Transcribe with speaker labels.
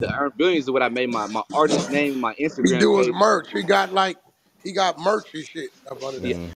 Speaker 1: The Ern Billions is what I made my my artist name, my Instagram
Speaker 2: He doing
Speaker 1: page.
Speaker 2: merch. He got like he got merch and shit up under
Speaker 1: Yeah.